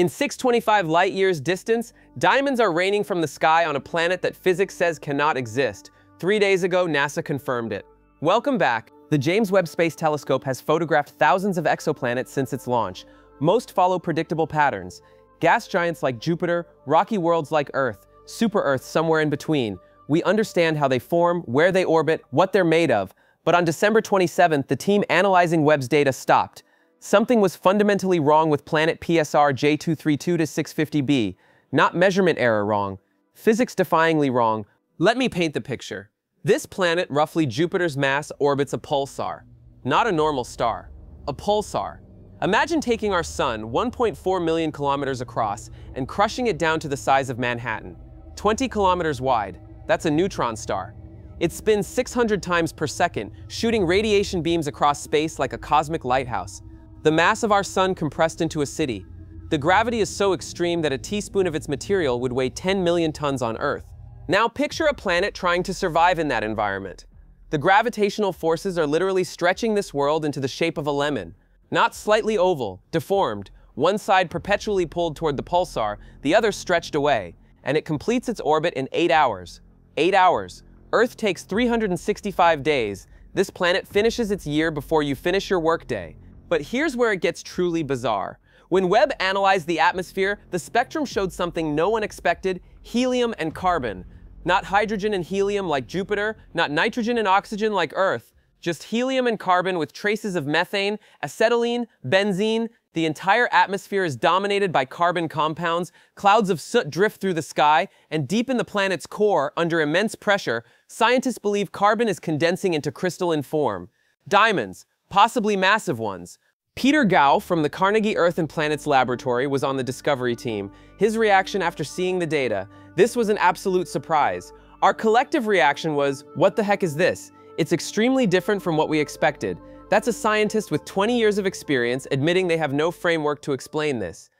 In 625 light-years distance, diamonds are raining from the sky on a planet that physics says cannot exist. Three days ago, NASA confirmed it. Welcome back. The James Webb Space Telescope has photographed thousands of exoplanets since its launch. Most follow predictable patterns. Gas giants like Jupiter, rocky worlds like Earth, super-Earths somewhere in between. We understand how they form, where they orbit, what they're made of. But on December 27th, the team analyzing Webb's data stopped. Something was fundamentally wrong with planet PSR J2322-2650b. Not measurement error wrong, physics-defyingly wrong. Let me paint the picture. This planet, roughly Jupiter's mass, orbits a pulsar. Not a normal star, a pulsar. Imagine taking our sun 1.4 million kilometers across and crushing it down to the size of Manhattan. 20 kilometers wide, that's a neutron star. It spins 600 times per second, shooting radiation beams across space like a cosmic lighthouse. The mass of our sun compressed into a city. The gravity is so extreme that a teaspoon of its material would weigh 10 million tons on Earth. Now picture a planet trying to survive in that environment. The gravitational forces are literally stretching this world into the shape of a lemon. Not slightly oval, deformed, one side perpetually pulled toward the pulsar, the other stretched away, and it completes its orbit in 8 hours. 8 hours. Earth takes 365 days. This planet finishes its year before you finish your workday. But here's where it gets truly bizarre. When Webb analyzed the atmosphere, the spectrum showed something no one expected, helium and carbon. Not hydrogen and helium like Jupiter, not nitrogen and oxygen like Earth, just helium and carbon with traces of methane, acetylene, benzene. The entire atmosphere is dominated by carbon compounds, clouds of soot drift through the sky, and deep in the planet's core, under immense pressure, scientists believe carbon is condensing into crystalline form. Diamonds, possibly massive ones. Peter Gao from the Carnegie Earth and Planets Laboratory was on the Discovery team. His reaction after seeing the data, this was an absolute surprise. Our collective reaction was, what the heck is this? It's extremely different from what we expected. That's a scientist with 20 years of experience admitting they have no framework to explain this.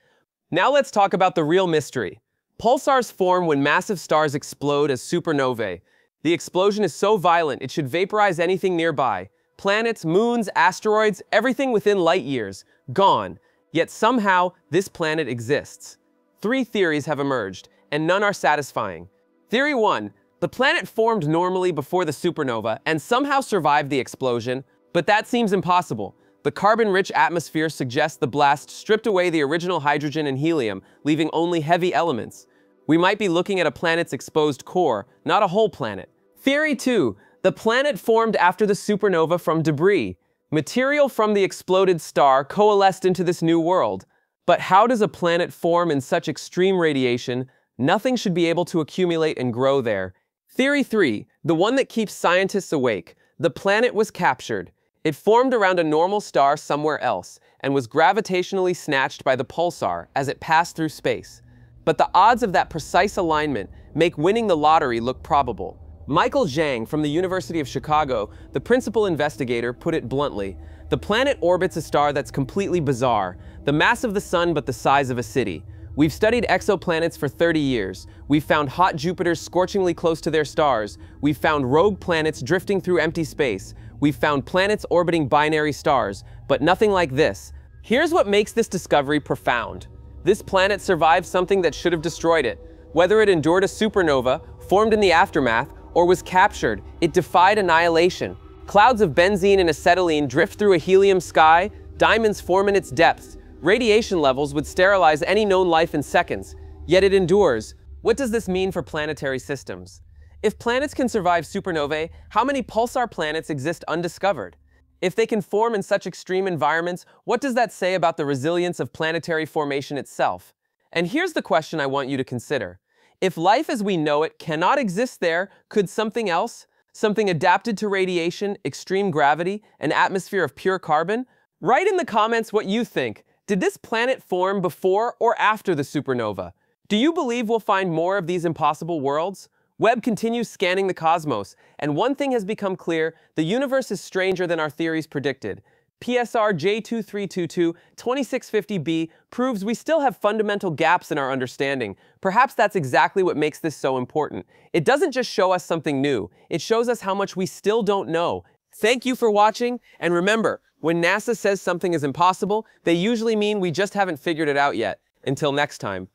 Now let's talk about the real mystery. Pulsars form when massive stars explode as supernovae. The explosion is so violent it should vaporize anything nearby planets, moons, asteroids, everything within light years, gone. Yet somehow, this planet exists. Three theories have emerged, and none are satisfying. Theory 1. The planet formed normally before the supernova and somehow survived the explosion, but that seems impossible. The carbon-rich atmosphere suggests the blast stripped away the original hydrogen and helium, leaving only heavy elements. We might be looking at a planet's exposed core, not a whole planet. Theory 2. The planet formed after the supernova from debris. Material from the exploded star coalesced into this new world. But how does a planet form in such extreme radiation? Nothing should be able to accumulate and grow there. Theory 3, the one that keeps scientists awake. The planet was captured. It formed around a normal star somewhere else and was gravitationally snatched by the pulsar as it passed through space. But the odds of that precise alignment make winning the lottery look probable. Michael Zhang from the University of Chicago, the principal investigator, put it bluntly. The planet orbits a star that's completely bizarre, the mass of the sun but the size of a city. We've studied exoplanets for 30 years. We've found hot Jupiters scorchingly close to their stars. We've found rogue planets drifting through empty space. We've found planets orbiting binary stars, but nothing like this. Here's what makes this discovery profound. This planet survived something that should have destroyed it. Whether it endured a supernova, formed in the aftermath, or was captured, it defied annihilation. Clouds of benzene and acetylene drift through a helium sky, diamonds form in its depths. Radiation levels would sterilize any known life in seconds, yet it endures. What does this mean for planetary systems? If planets can survive supernovae, how many pulsar planets exist undiscovered? If they can form in such extreme environments, what does that say about the resilience of planetary formation itself? And here's the question I want you to consider. If life as we know it cannot exist there, could something else, something adapted to radiation, extreme gravity, an atmosphere of pure carbon? Write in the comments what you think. Did this planet form before or after the supernova? Do you believe we'll find more of these impossible worlds? Webb continues scanning the cosmos, and one thing has become clear, the universe is stranger than our theories predicted. PSR J2322 2650b proves we still have fundamental gaps in our understanding. Perhaps that's exactly what makes this so important. It doesn't just show us something new, it shows us how much we still don't know. Thank you for watching, and remember, when NASA says something is impossible, they usually mean we just haven't figured it out yet. Until next time,